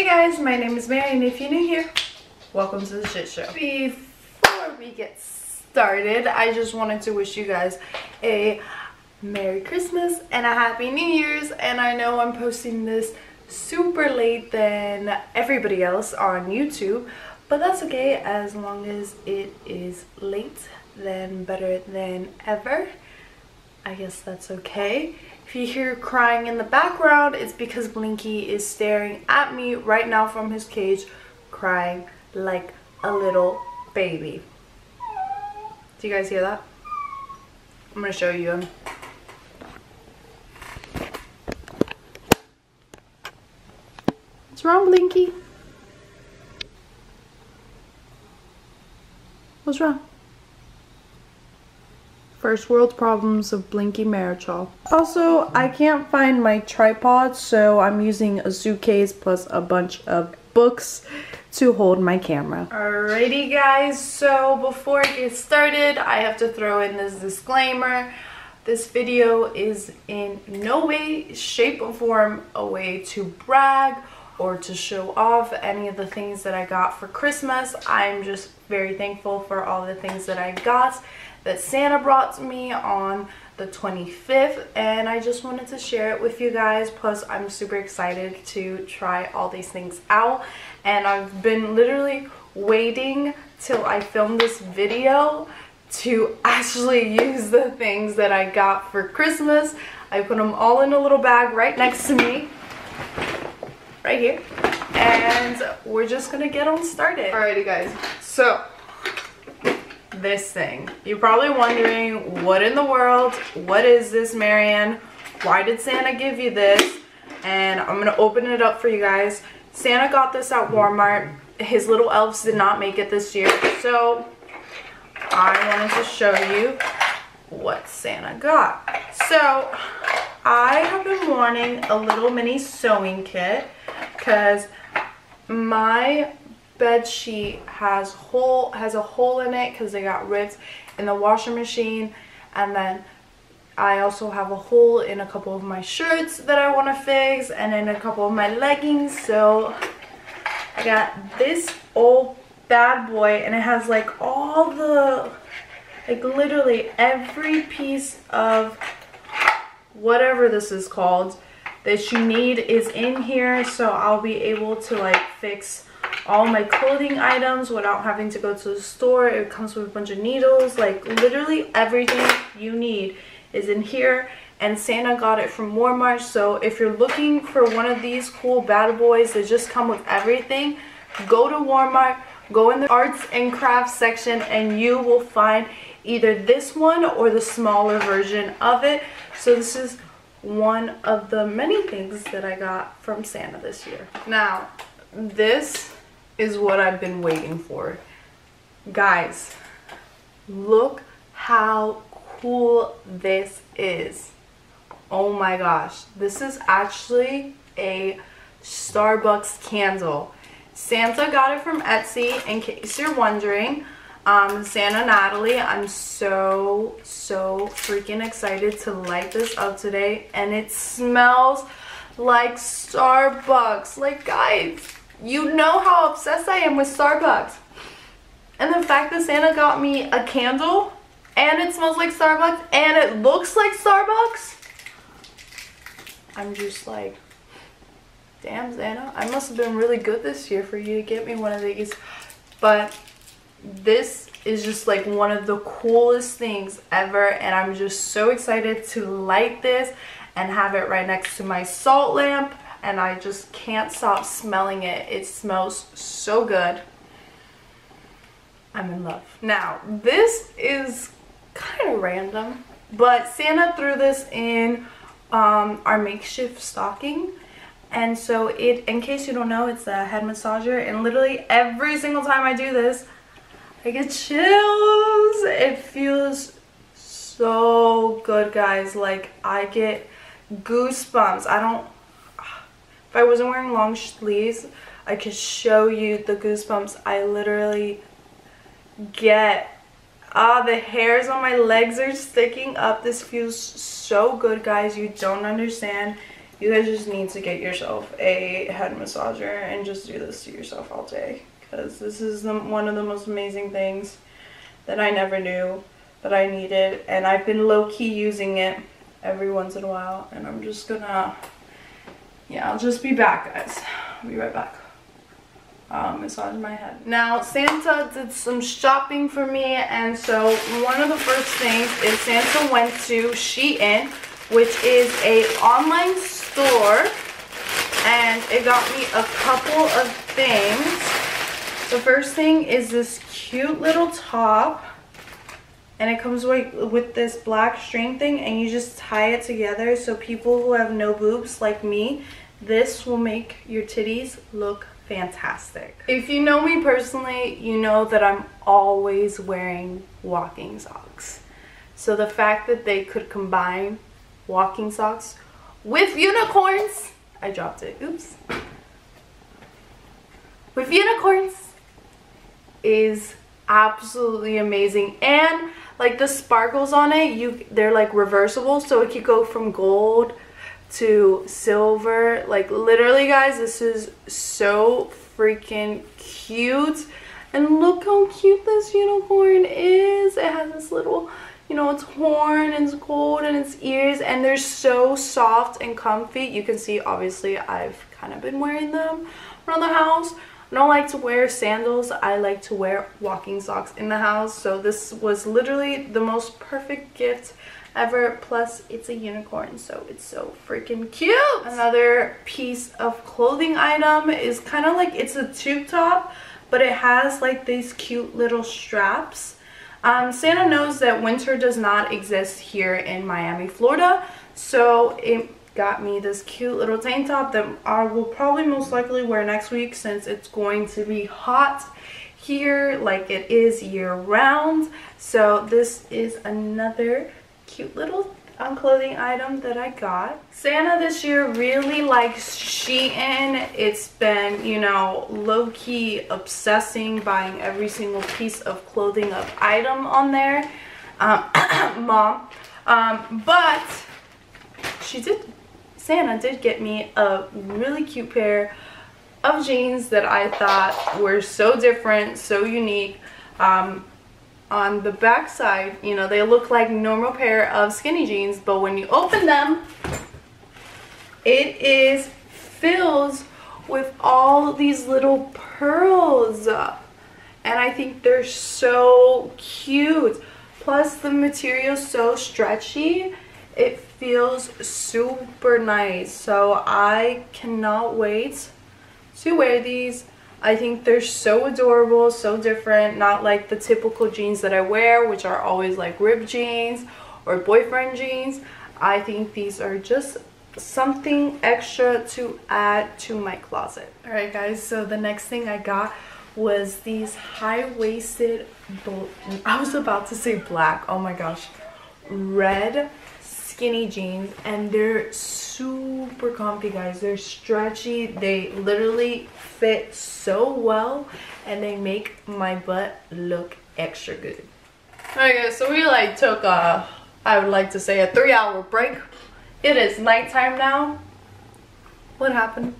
Hey guys, my name is MaryAnn if you're new here, welcome to the shit show. Before we get started, I just wanted to wish you guys a Merry Christmas and a Happy New Year's and I know I'm posting this super late than everybody else on YouTube but that's okay as long as it is late then better than ever. I guess that's okay. If you hear crying in the background, it's because Blinky is staring at me right now from his cage, crying like a little baby. Do you guys hear that? I'm gonna show you him. What's wrong, Blinky? What's wrong? First world problems of Blinky Marichal. Also, I can't find my tripod, so I'm using a suitcase plus a bunch of books to hold my camera. Alrighty guys, so before I get started, I have to throw in this disclaimer. This video is in no way, shape, or form a way to brag or to show off any of the things that I got for Christmas. I'm just very thankful for all the things that I got that Santa brought to me on the 25th and I just wanted to share it with you guys plus I'm super excited to try all these things out and I've been literally waiting till I film this video to actually use the things that I got for Christmas. I put them all in a little bag right next to me right here and we're just gonna get on started. Alrighty guys, so this thing. You're probably wondering, what in the world? What is this, MaryAnn? Why did Santa give you this? And I'm going to open it up for you guys. Santa got this at Walmart. His little elves did not make it this year. So I wanted to show you what Santa got. So I have been wanting a little mini sewing kit because my bed sheet has hole has a hole in it because they got ripped in the washing machine. And then I also have a hole in a couple of my shirts that I want to fix and in a couple of my leggings. So I got this old bad boy and it has like all the like literally every piece of whatever this is called that you need is in here. So I'll be able to like fix all my clothing items without having to go to the store. It comes with a bunch of needles. Like literally everything you need is in here. And Santa got it from Walmart. So if you're looking for one of these cool bad boys that just come with everything, go to Walmart, go in the arts and crafts section and you will find either this one or the smaller version of it. So this is one of the many things that I got from Santa this year. Now, this is what I've been waiting for. Guys, look how cool this is. Oh my gosh. This is actually a Starbucks candle. Santa got it from Etsy, in case you're wondering. Um, Santa Natalie, I'm so, so freaking excited to light this up today. And it smells like Starbucks. Like, guys, you know how obsessed I am with Starbucks. And the fact that Santa got me a candle and it smells like Starbucks and it looks like Starbucks, I'm just like, damn Santa, I must have been really good this year for you to get me one of these. But this is just like one of the coolest things ever and I'm just so excited to light this and have it right next to my salt lamp and I just can't stop smelling it. It smells so good. I'm in love. Now, this is kind of random, but Santa threw this in um, our makeshift stocking. And so it, in case you don't know, it's a head massager. And literally every single time I do this, I get chills. It feels so good, guys. Like, I get goosebumps. I don't if I wasn't wearing long sleeves, I could show you the goosebumps I literally get. Ah, the hairs on my legs are sticking up. This feels so good, guys. You don't understand. you guys just need to get yourself a head massager and just do this to yourself all day because this is the, one of the most amazing things that I never knew that I needed and I've been low-key using it every once in a while and I'm just gonna yeah I'll just be back guys I'll be right back um, massage my head. Now, Santa did some shopping for me, and so one of the first things is Santa went to Shein, which is a online store, and it got me a couple of things. The first thing is this cute little top, and it comes with, with this black string thing, and you just tie it together, so people who have no boobs like me, this will make your titties look fantastic. If you know me personally, you know that I'm always wearing walking socks. So the fact that they could combine walking socks with unicorns, I dropped it, oops. With unicorns is absolutely amazing and like the sparkles on it you they're like reversible so it could go from gold to silver. Like literally guys this is so freaking cute. And look how cute this unicorn is. It has this little you know it's horn and it's gold and its ears and they're so soft and comfy. You can see obviously i've kind of been wearing them around the house I don't like to wear sandals. I like to wear walking socks in the house. So this was literally the most perfect gift ever plus it's a unicorn so it's so freaking cute another piece of clothing item is kind of like it's a tube top but it has like these cute little straps um, Santa knows that winter does not exist here in Miami, Florida, so it got me this cute little tank top that I will probably most likely wear next week since it's going to be hot here like it is year round. So this is another cute little um, clothing item that I got. Santa this year really likes Shein. It's been, you know, low-key obsessing buying every single piece of clothing of item on there. Um, mom. Um, but she did, Santa did get me a really cute pair of jeans that I thought were so different, so unique. Um, on the back side, you know, they look like normal pair of skinny jeans, but when you open them, it is filled with all these little pearls. And I think they're so cute. Plus the material is so stretchy. It feels super nice. So I cannot wait to wear these I think they're so adorable, so different, not like the typical jeans that I wear, which are always like ripped jeans or boyfriend jeans. I think these are just something extra to add to my closet. Alright guys, so the next thing I got was these high-waisted, I was about to say black, oh my gosh, red skinny jeans and they're super comfy guys. They're stretchy. They literally fit so well and they make my butt look extra good. Alright guys so we like took a i would like to say a three hour break. It is nighttime now. What happened?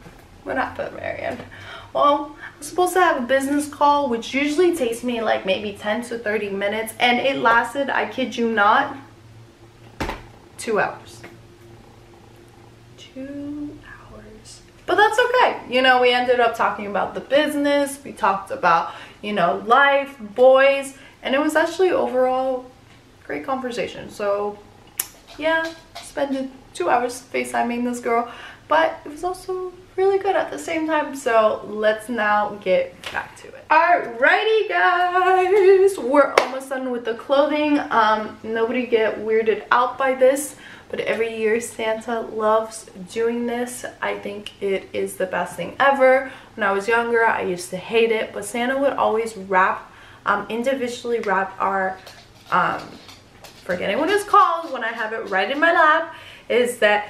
What happened MaryAnn? Well I'm supposed to have a business call which usually takes me like maybe 10 to 30 minutes and it lasted i kid you not two hours. Two hours. But that's okay. You know, we ended up talking about the business. We talked about, you know, life, boys. And it was actually overall great conversation. So, yeah, spent two hours FaceTiming this girl. But it was also really good at the same time. So let's now get back to it. Alrighty guys, we're almost done with the clothing. Um, nobody get weirded out by this, but every year Santa loves doing this. I think it is the best thing ever. When I was younger, I used to hate it, but Santa would always wrap, um, individually wrap our, um, forgetting what it's called when I have it right in my lap, is that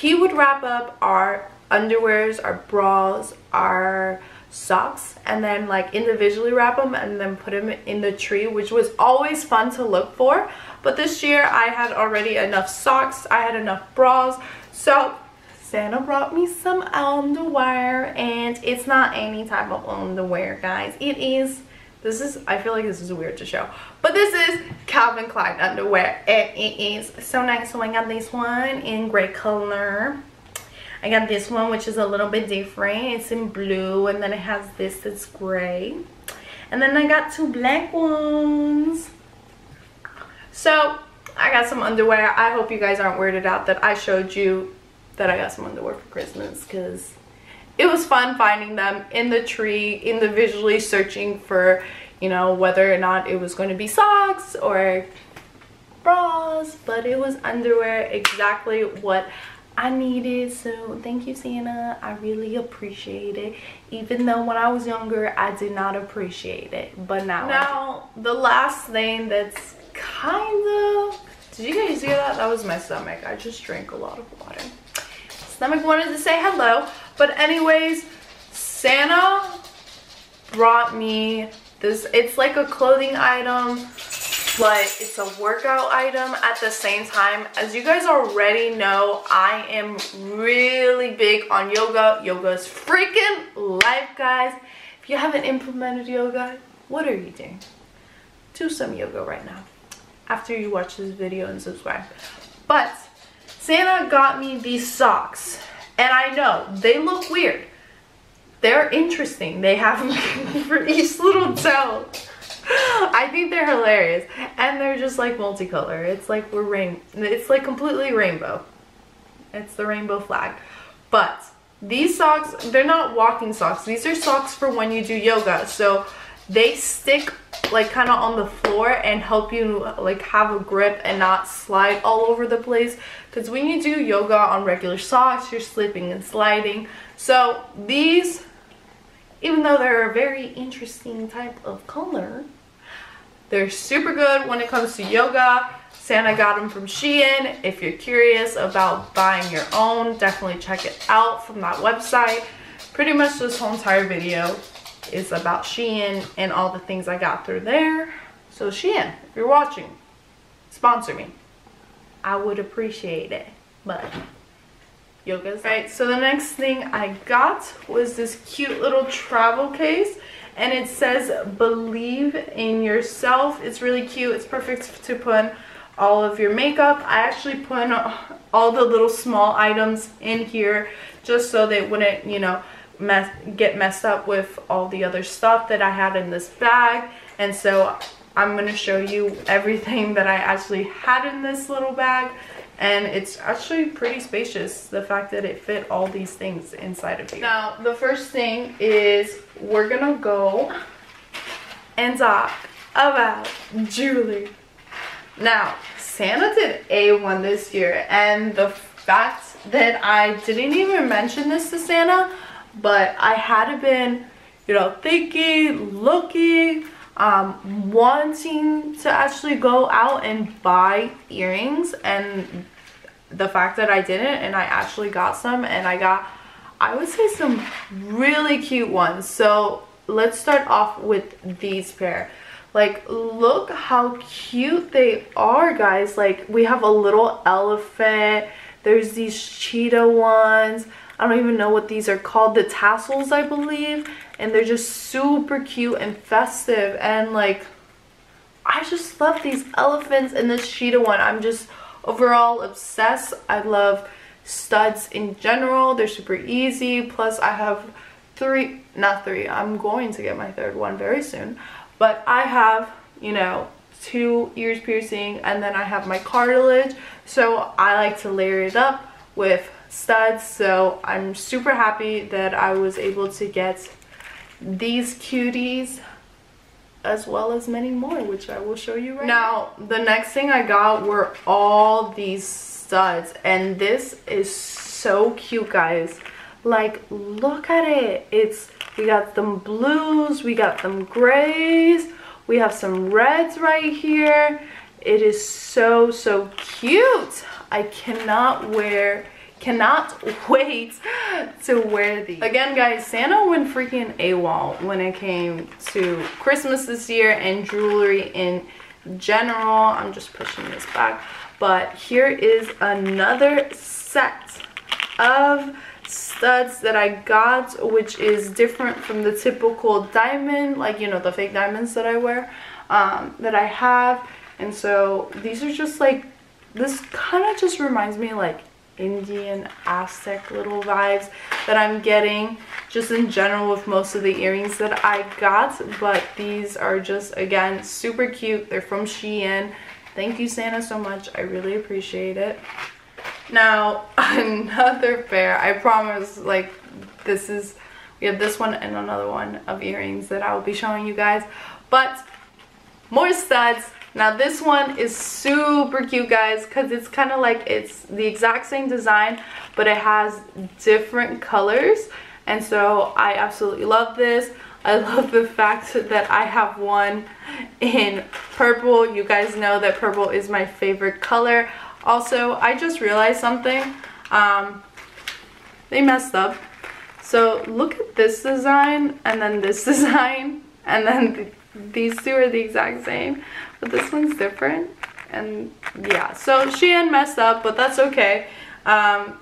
he would wrap up our underwears, our bras, our socks and then like individually wrap them and then put them in the tree which was always fun to look for but this year I had already enough socks I had enough bras so Santa brought me some underwear and it's not any type of underwear guys. It is, this is, I feel like this is weird to show, but this is Calvin Klein underwear and it is so nice. So I got this one in gray color. I got this one which is a little bit different. It's in blue and then it has this that's gray. And then I got two black ones. So I got some underwear. I hope you guys aren't weirded out that I showed you that I got some underwear for Christmas because it was fun finding them in the tree, in the visually searching for, you know, whether or not it was going to be socks or bras, but it was underwear, exactly what I needed. So thank you, Santa. I really appreciate it. Even though when I was younger, I did not appreciate it, but now. Now, the last thing that's kind of did you guys hear that that was my stomach i just drank a lot of water stomach wanted to say hello but anyways santa brought me this it's like a clothing item but it's a workout item at the same time as you guys already know i am really big on yoga yoga is freaking life guys if you haven't implemented yoga what are you doing do some yoga right now after you watch this video and subscribe. But Santa got me these socks. And I know, they look weird. They're interesting. They have for each little toe. I think they're hilarious. And they're just like multicolor. It's like we're rain it's like completely rainbow. It's the rainbow flag. But these socks, they're not walking socks. These are socks for when you do yoga. So they stick like kind of on the floor and help you like have a grip and not slide all over the place because when you do yoga on regular socks you're slipping and sliding so these even though they're a very interesting type of color they're super good when it comes to yoga Santa got them from Shein. If you're curious about buying your own, definitely check it out from that website. Pretty much this whole entire video is about Shein and all the things I got through there. So Shein, if you're watching, sponsor me. I would appreciate it. But yoga's right. So the next thing I got was this cute little travel case and it says believe in yourself. It's really cute. It's perfect to put all of your makeup. I actually put all the little small items in here just so they wouldn't, you know, mess get messed up with all the other stuff that I had in this bag and so I'm going to show you everything that I actually had in this little bag and it's actually pretty spacious the fact that it fit all these things inside of here. Now the first thing is we're gonna go and talk about jewelry. Now Santa did A1 this year and the fact that I didn't even mention this to Santa but I had been, you know, thinking, looking, um, wanting to actually go out and buy earrings and the fact that I didn't and I actually got some and I got, I would say some really cute ones. So let's start off with these pair. Like, look how cute they are, guys. Like, we have a little elephant. There's these cheetah ones. I don't even know what these are called. The tassels, I believe. And they're just super cute and festive. And like, I just love these elephants and this cheetah one. I'm just overall obsessed. I love studs in general. They're super easy. Plus, I have three, not three. I'm going to get my third one very soon. But I have, you know, two ears piercing and then I have my cartilage. So I like to layer it up with studs so I'm super happy that I was able to get these cuties as well as many more which I will show you right now. Now. the next thing I got were all these studs and this is so cute guys. Like look at it. It's we got them blues we got them grays we have some reds right here. It is so so cute. I cannot wear cannot wait to wear these. Again, guys, Santa went freaking AWOL when it came to Christmas this year and jewelry in general. I'm just pushing this back. But here is another set of studs that I got which is different from the typical diamond like you know the fake diamonds that I wear um, that I have and so these are just like this kind of just reminds me like Indian Aztec little vibes that I'm getting just in general with most of the earrings that I got but these are just again super cute. They're from Shein. Thank you Santa so much. I really appreciate it. Now another pair. I promise like this is we have this one and another one of earrings that I will be showing you guys. But more studs now this one is super cute guys because it's kind of like it's the exact same design but it has different colors and so I absolutely love this. I love the fact that I have one in purple. You guys know that purple is my favorite color. Also, I just realized something. Um, they messed up. So look at this design and then this design and then th these two are the exact same but this one's different and yeah so Shein messed up but that's okay. Um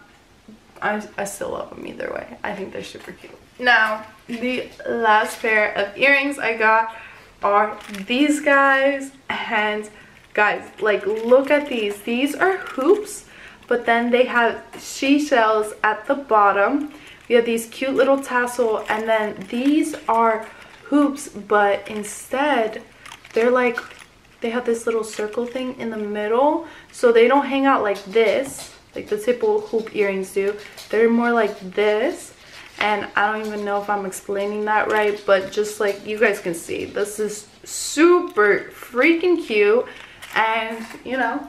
I, I still love them either way. I think they're super cute. Now the last pair of earrings I got are these guys and guys like look at these. These are hoops but then they have seashells at the bottom. We have these cute little tassel and then these are hoops but instead they're like they have this little circle thing in the middle. So they don't hang out like this like the typical hoop earrings do. They're more like this. And I don't even know if I'm explaining that right but just like you guys can see this is super freaking cute. And you know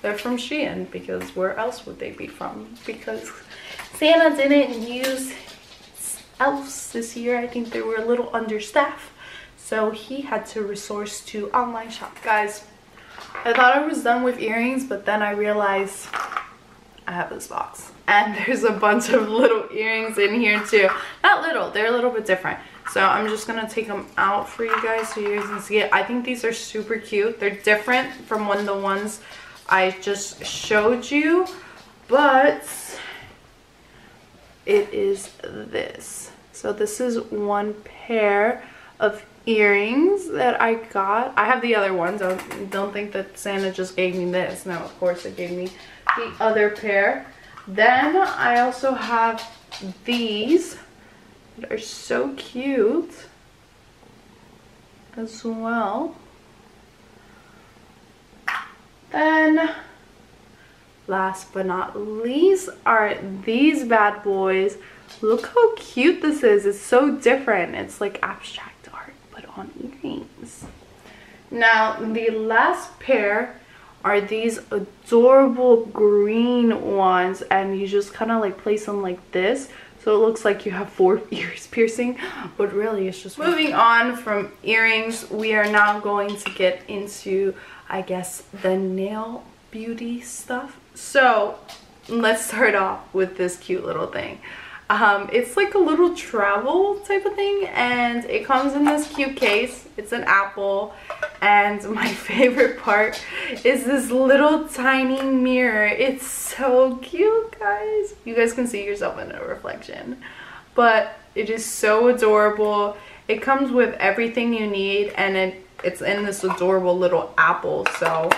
they're from Shein because where else would they be from? Because Santa didn't use elves this year. I think they were a little understaffed so he had to resource to online shop. Guys i thought i was done with earrings but then i realized i have this box. And there's a bunch of little earrings in here too. Not little they're a little bit different. So i'm just gonna take them out for you guys so you guys can see it. I think these are super cute. They're different from one of the ones i just showed you but it is this. So this is one pair of earrings that I got. I have the other ones. I don't think that Santa just gave me this. No, of course it gave me the other pair. Then I also have these that are so cute as well. Then last but not least are these bad boys. Look how cute this is. It's so different. It's like abstract on earrings. Now, the last pair are these adorable green ones and you just kind of like place them like this. So it looks like you have four ears piercing but really it's just moving on from earrings we are now going to get into i guess the nail beauty stuff. So let's start off with this cute little thing um, it's like a little travel type of thing and it comes in this cute case. It's an apple and my favorite part is this little tiny mirror. It's so cute guys. You guys can see yourself in a reflection but it is so adorable. It comes with everything you need and it, it's in this adorable little apple so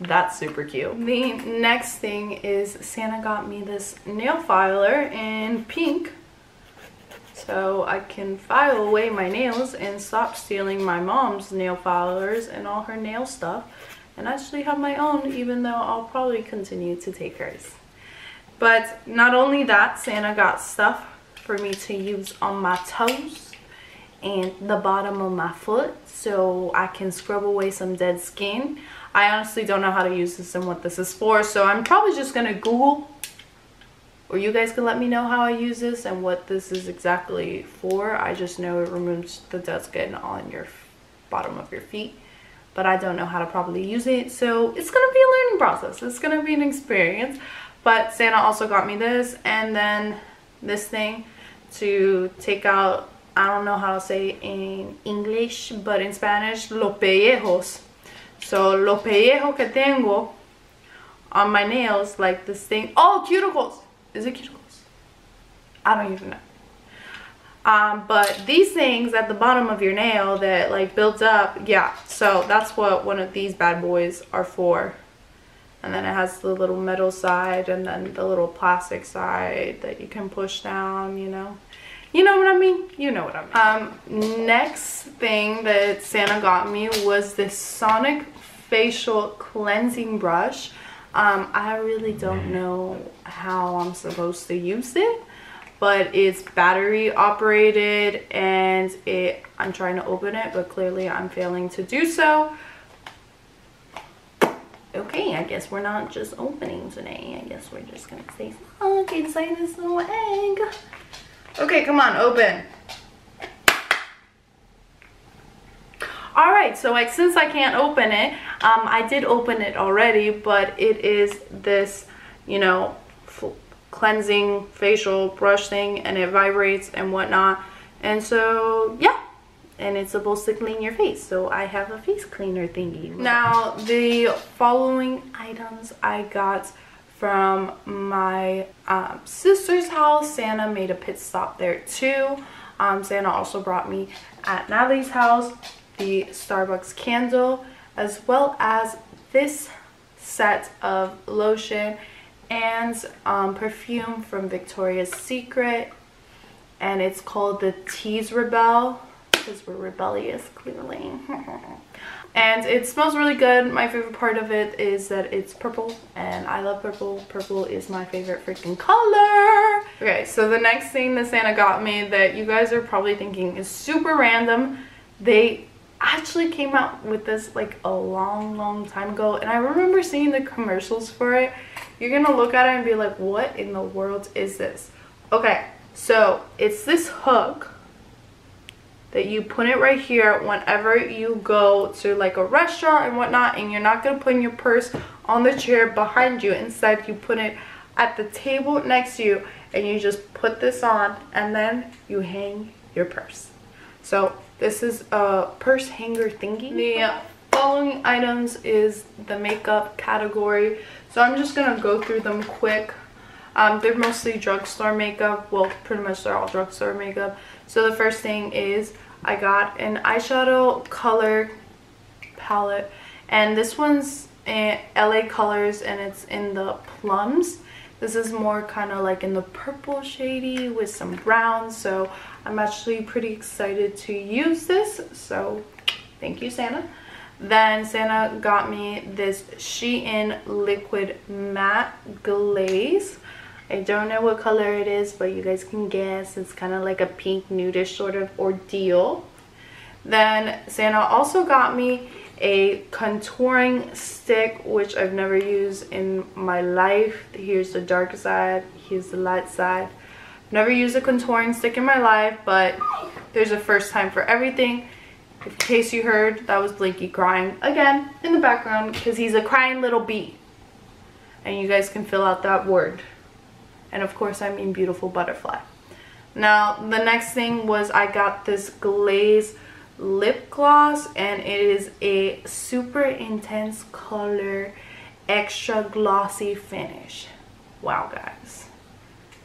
that's super cute. The next thing is Santa got me this nail filer in pink so I can file away my nails and stop stealing my mom's nail filers and all her nail stuff and actually have my own even though I'll probably continue to take hers. But not only that, Santa got stuff for me to use on my toes and the bottom of my foot so I can scrub away some dead skin. I honestly don't know how to use this and what this is for, so I'm probably just going to Google or you guys can let me know how I use this and what this is exactly for. I just know it removes the dead skin on your bottom of your feet, but I don't know how to properly use it, so it's going to be a learning process. It's going to be an experience, but Santa also got me this and then this thing to take out, I don't know how to say in English, but in Spanish, los pellejos so lo pellejo que tengo on my nails, like this thing. Oh, cuticles! Is it cuticles? I don't even know. Um, but these things at the bottom of your nail that like builds up, yeah. So that's what one of these bad boys are for. And then it has the little metal side and then the little plastic side that you can push down, you know. You know what I mean? You know what I mean. Um, next thing that Santa got me was this Sonic facial cleansing brush. Um, I really don't know how I'm supposed to use it, but it's battery operated and it I'm trying to open it, but clearly I'm failing to do so. Okay, I guess we're not just opening today. I guess we're just gonna say, look inside this little egg. Okay, come on, open. all right so like since i can't open it um i did open it already but it is this you know cleansing facial brush thing and it vibrates and whatnot and so yeah and it's supposed to clean your face so i have a face cleaner thingy now the following items i got from my um, sister's house. Santa made a pit stop there too. Um, santa also brought me at natalie's house the Starbucks candle as well as this set of lotion and um, perfume from Victoria's Secret. And it's called the Tease Rebel because we're rebellious clearly. And it smells really good. My favorite part of it is that it's purple and I love purple. Purple is my favorite freaking color. Okay so the next thing that Santa got me that you guys are probably thinking is super random they actually came out with this like a long long time ago and I remember seeing the commercials for it. You're gonna look at it and be like what in the world is this? Okay so it's this hook that you put it right here whenever you go to like a restaurant and whatnot and you're not gonna put in your purse on the chair behind you instead you put it at the table next to you and you just put this on and then you hang your purse so this is a purse hanger thingy. The following items is the makeup category. So I'm just going to go through them quick. Um, they're mostly drugstore makeup. Well, pretty much they're all drugstore makeup. So the first thing is I got an eyeshadow color palette. And this one's LA Colors and it's in the plums. This is more kind of like in the purple shady with some brown. So I'm actually pretty excited to use this. So thank you, Santa. Then Santa got me this Shein Liquid Matte Glaze. I don't know what color it is, but you guys can guess. It's kind of like a pink nudish sort of ordeal. Then Santa also got me a contouring stick which I've never used in my life. Here's the dark side, here's the light side. Never used a contouring stick in my life, but there's a first time for everything. In case you heard, that was Blinky crying again in the background because he's a crying little bee. And you guys can fill out that word. And of course I mean beautiful butterfly. Now the next thing was I got this glaze lip gloss and it is a super intense color extra glossy finish. Wow guys.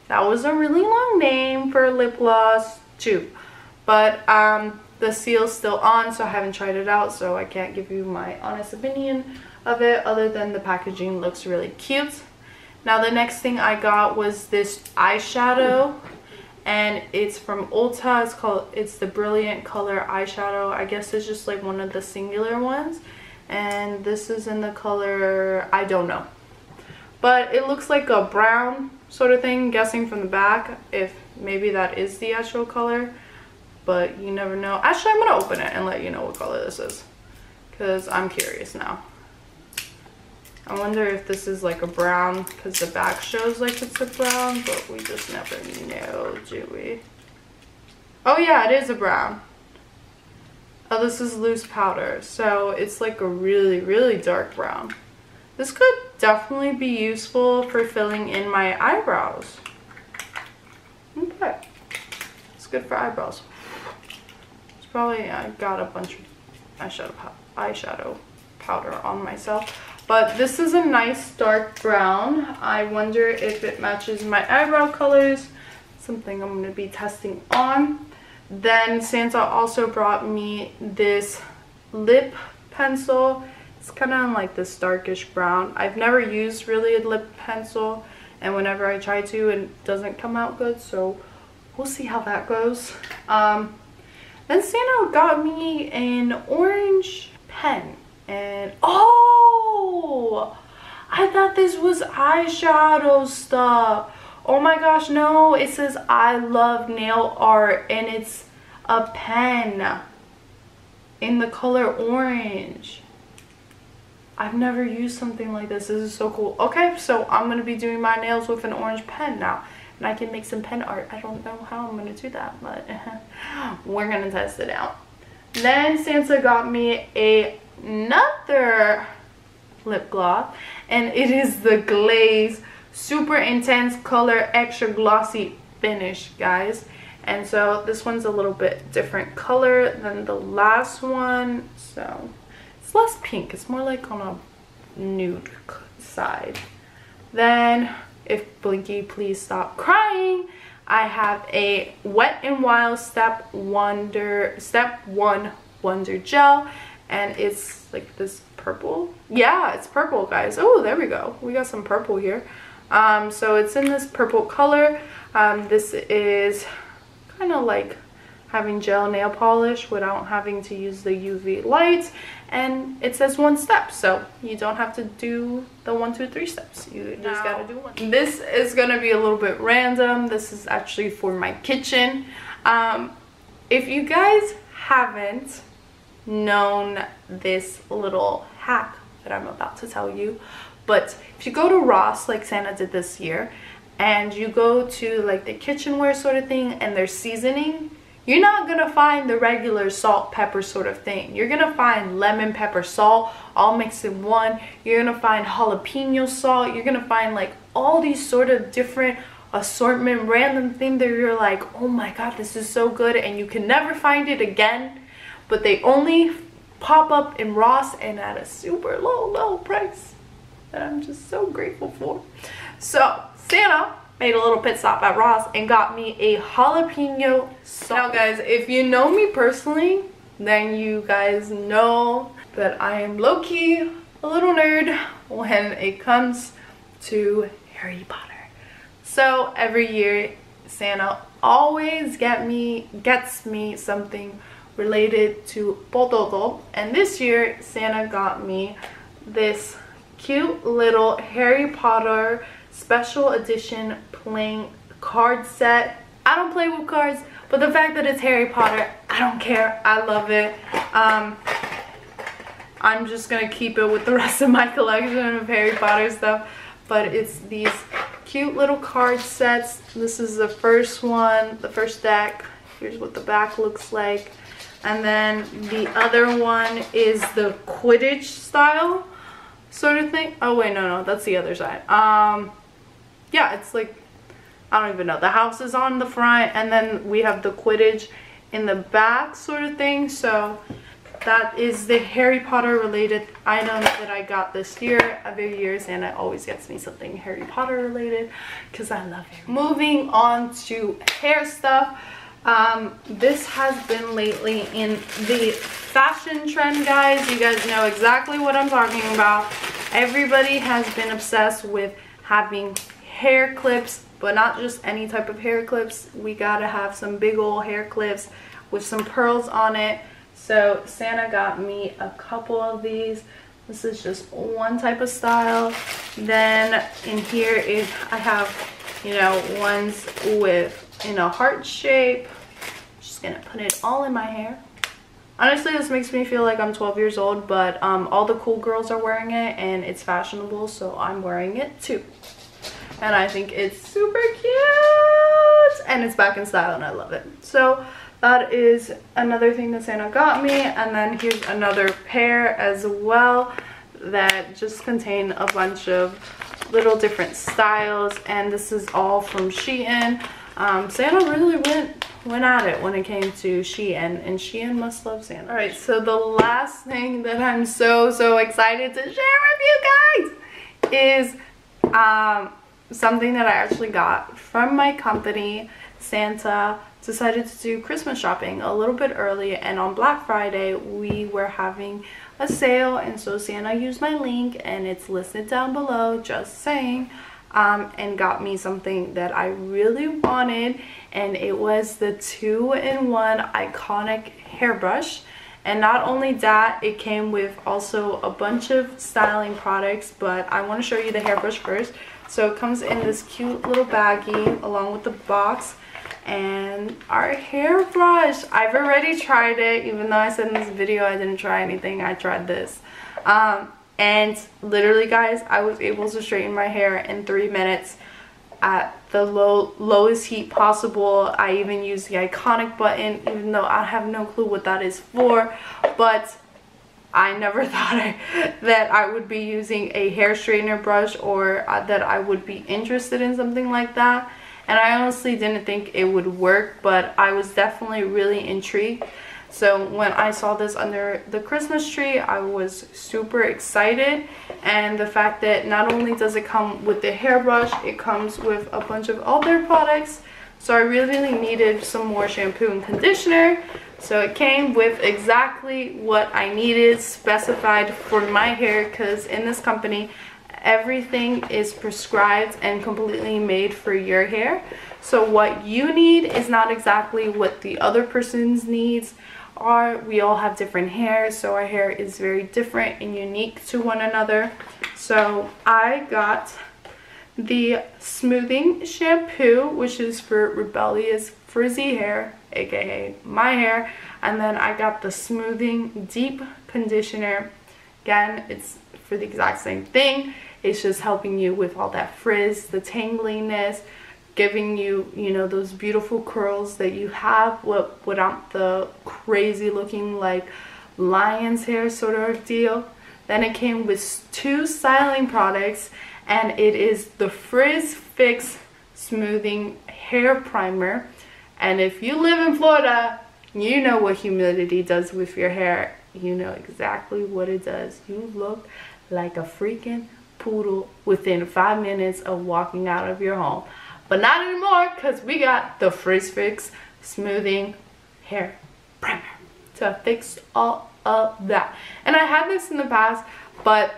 That was a really long name for lip gloss too. But um the seal's still on so i haven't tried it out so i can't give you my honest opinion of it other than the packaging looks really cute now the next thing i got was this eyeshadow and it's from Ulta. It's called it's the Brilliant Color eyeshadow. I guess it's just like one of the singular ones. And this is in the color I don't know. But it looks like a brown sort of thing, guessing from the back if maybe that is the actual color. But you never know. Actually, I'm going to open it and let you know what color this is. Because I'm curious now. I wonder if this is like a brown because the back shows like it's a brown, but we just never know, do we? Oh yeah, it is a brown. Oh, this is loose powder. So it's like a really, really dark brown. This could definitely be useful for filling in my eyebrows. Okay. It's good for eyebrows. It's probably, I got a bunch of eyeshadow, eyeshadow powder on myself. But this is a nice dark brown. I wonder if it matches my eyebrow colors. Something I'm going to be testing on. Then Santa also brought me this lip pencil. It's kind of like this darkish brown. I've never used really a lip pencil and whenever I try to it doesn't come out good so we'll see how that goes. Um, then Santa got me an orange pen and oh I thought this was eyeshadow stuff. Oh my gosh, no. It says I love nail art and it's a pen in the color orange. I've never used something like this. This is so cool. Okay, so I'm going to be doing my nails with an orange pen now. And I can make some pen art. I don't know how I'm going to do that, but we're going to test it out. Then Santa got me a, another lip gloss. And it is the Glaze Super Intense Color Extra Glossy Finish, guys. And so this one's a little bit different color than the last one. So it's less pink. It's more like on a nude side. Then, if Blinky please stop crying, I have a Wet n Wild Step Wonder Step 1 Wonder Gel. And it's like this purple. Yeah, it's purple, guys. Oh, there we go. We got some purple here. Um, so it's in this purple color. Um, this is kind of like having gel nail polish without having to use the UV lights and it says one step so you don't have to do the one two three steps you just gotta do one this is gonna be a little bit random this is actually for my kitchen um, if you guys haven't known this little hack that I'm about to tell you. But if you go to Ross like Santa did this year and you go to like the kitchenware sort of thing and their seasoning you're not gonna find the regular salt pepper sort of thing. You're gonna find lemon pepper salt all mixed in one. You're gonna find jalapeno salt. You're gonna find like all these sort of different assortment random thing that you're like oh my god this is so good and you can never find it again but they only pop up in Ross and at a super low low price that I'm just so grateful for so Santa made a little pit stop at Ross and got me a jalapeno salt. Now guys, if you know me personally, then you guys know that I am low-key a little nerd when it comes to Harry Potter. So every year Santa always get me gets me something related to Pototo and this year Santa got me this cute little Harry Potter special edition playing card set. I don't play with cards, but the fact that it's Harry Potter, I don't care. I love it. Um, I'm just gonna keep it with the rest of my collection of Harry Potter stuff. But it's these cute little card sets. This is the first one, the first deck. Here's what the back looks like. And then the other one is the Quidditch style sort of thing. Oh wait, no, no, that's the other side. Um, yeah, it's like, I don't even know. The house is on the front and then we have the Quidditch in the back sort of thing. So that is the Harry Potter related item that I got this year. Every year Santa always gets me something Harry Potter related because I love it. Moving on to hair stuff. Um, this has been lately in the fashion trend, guys. You guys know exactly what I'm talking about. Everybody has been obsessed with having hair clips, but not just any type of hair clips. We gotta have some big old hair clips with some pearls on it. So Santa got me a couple of these. This is just one type of style. Then in here is I have, you know, ones with in a heart shape. Just gonna put it all in my hair. Honestly, this makes me feel like I'm 12 years old, but um, all the cool girls are wearing it and it's fashionable, so I'm wearing it too and I think it's super cute and it's back in style and I love it. So that is another thing that Santa got me and then here's another pair as well that just contain a bunch of little different styles and this is all from Shein. Um, Santa really went went at it when it came to Shein and Shein must love Santa. All right, so the last thing that I'm so, so excited to share with you guys is um, something that I actually got from my company. Santa decided to do Christmas shopping a little bit early and on Black Friday we were having a sale and so Santa used my link and it's listed down below just saying um, and got me something that I really wanted and it was the two-in-one iconic hairbrush. And not only that it came with also a bunch of styling products but I want to show you the hairbrush first. So it comes in this cute little baggie along with the box and our hairbrush! I've already tried it. Even though I said in this video I didn't try anything I tried this. Um, and literally guys I was able to straighten my hair in three minutes at the low lowest heat possible. I even used the iconic button even though I have no clue what that is for. But I never thought I, that I would be using a hair straightener brush or uh, that I would be interested in something like that. And I honestly didn't think it would work but I was definitely really intrigued so when I saw this under the Christmas tree, I was super excited. And the fact that not only does it come with the hairbrush, it comes with a bunch of other products. So I really, really needed some more shampoo and conditioner. So it came with exactly what I needed specified for my hair because in this company, everything is prescribed and completely made for your hair. So what you need is not exactly what the other person's needs are. We all have different hair, so our hair is very different and unique to one another. So I got the smoothing shampoo, which is for rebellious frizzy hair, aka my hair. And then I got the smoothing deep conditioner. Again, it's for the exact same thing. It's just helping you with all that frizz, the tangliness, giving you, you know, those beautiful curls that you have what, without the crazy looking like lion's hair sort of deal. Then it came with two styling products and it is the Frizz Fix Smoothing Hair Primer. And if you live in Florida, you know what humidity does with your hair. You know exactly what it does. You look like a freaking poodle within five minutes of walking out of your home. But not anymore because we got the Frizz Fix Smoothing Hair Primer to fix all of that. And I had this in the past, but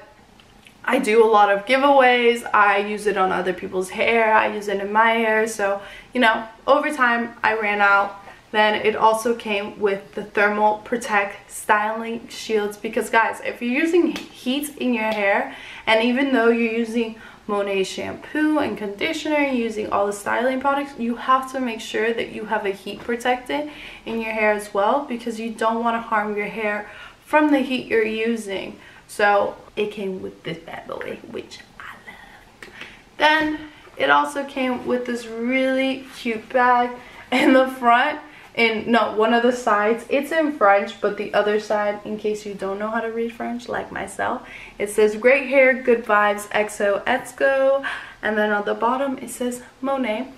I do a lot of giveaways. I use it on other people's hair. I use it in my hair. So, you know, over time I ran out. Then it also came with the Thermal Protect Styling Shields because guys, if you're using heat in your hair and even though you're using Monat shampoo and conditioner using all the styling products. You have to make sure that you have a heat protectant in your hair as well because you don't want to harm your hair from the heat you're using. So it came with this bad boy which I love. Then it also came with this really cute bag in the front in no one of the sides it's in french but the other side in case you don't know how to read french like myself it says great hair good vibes exo exco and then on the bottom it says Monat.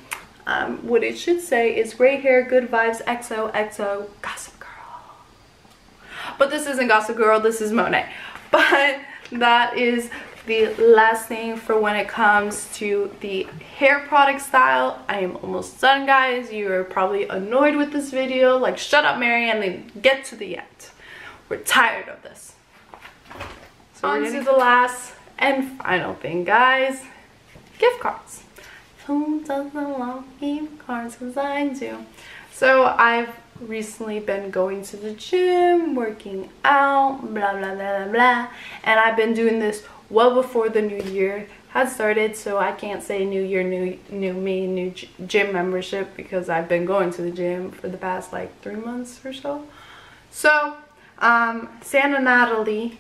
Um, what it should say is great hair good vibes exo exo gossip girl. But this isn't gossip girl this is Monat. But that is the last thing for when it comes to the hair product style. I am almost done guys. You're probably annoyed with this video. Like shut up MaryAnn then get to the end. We're tired of this. So on to the last and final thing guys. Gift cards. Who doesn't love gift cards? Because i do. So i've recently been going to the gym working out blah blah blah blah blah. And i've been doing this well before the new year had started so I can't say new year new new me new gym membership because I've been going to the gym for the past like three months or so. So um, Santa Natalie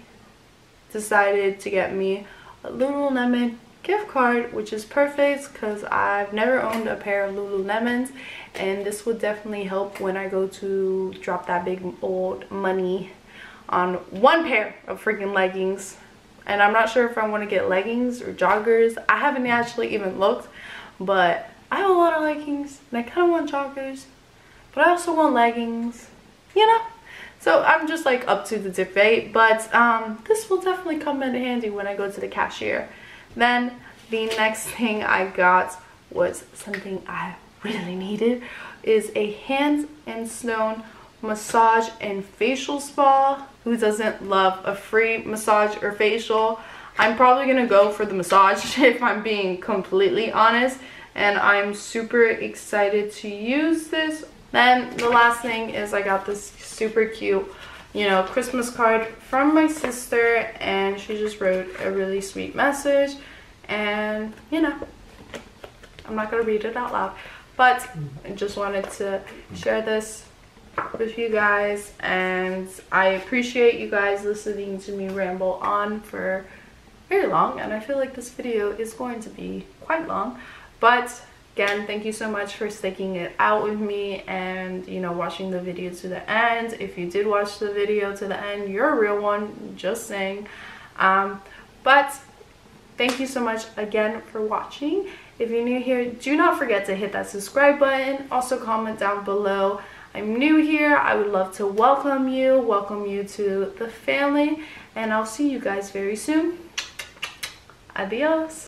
decided to get me a Lululemon gift card which is perfect because I've never owned a pair of Lululemons and this would definitely help when I go to drop that big old money on one pair of freaking leggings and I'm not sure if I want to get leggings or joggers. I haven't actually even looked, but I have a lot of leggings and I kind of want joggers. but I also want leggings, you know? So I'm just like up to the debate, but um, this will definitely come in handy when I go to the cashier. Then the next thing I got was something I really needed is a hands and stone massage and facial spa. Who doesn't love a free massage or facial? I'm probably gonna go for the massage if I'm being completely honest and I'm super excited to use this. Then the last thing is I got this super cute you know Christmas card from my sister and she just wrote a really sweet message and you know I'm not gonna read it out loud but I just wanted to share this with you guys and I appreciate you guys listening to me ramble on for very long and I feel like this video is going to be quite long. But again thank you so much for sticking it out with me and you know watching the video to the end. If you did watch the video to the end you're a real one just saying. Um, but thank you so much again for watching. If you're new here do not forget to hit that subscribe button. Also comment down below I'm new here I would love to welcome you welcome you to the family and I'll see you guys very soon Adios.